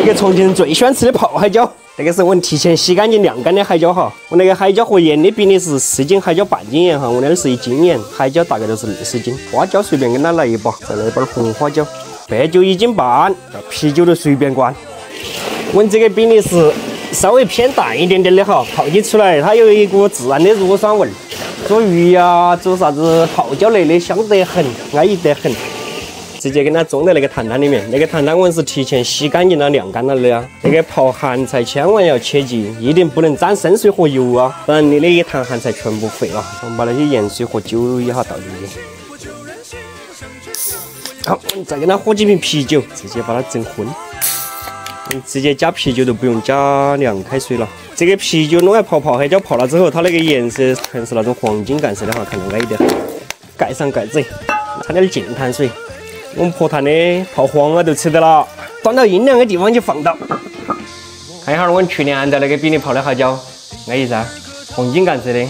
一个重庆人最喜欢吃的泡海椒，这个是我们提前洗干净晾干的海椒哈。我那个海椒和盐的比例是四斤海椒半斤盐哈，我那儿是一斤盐，海椒大概都是二十斤。花椒随便跟他来一把，再来一把红花椒，白酒一斤半，啤酒都随便灌。我这个比例是稍微偏淡一点点的哈，泡起出来它有一股自然的乳酸味儿。做鱼呀，做啥子泡椒类的香得很，安逸得很。直接给它装在那个坛坛里面，那个坛坛我是提前洗干净了、晾干了的呀。那个泡咸菜千万要切记，一定不能沾生水和油啊，不然你的一坛咸菜全部废了。我们把那些盐水和酒一下倒进去。好，再给它喝几瓶啤酒，直接把它整昏。直接加啤酒都不用加凉开水了。这个啤酒弄来泡泡海椒，泡了之后，它那个颜色全是那种黄金干色的哈，看到安逸得。盖上盖子，掺点儿净碳水。我们破坛的泡黄了，都吃得了。端到阴凉的地方去放到。看一下我们去年按照那个比例泡的海椒，安逸噻，黄金干色的。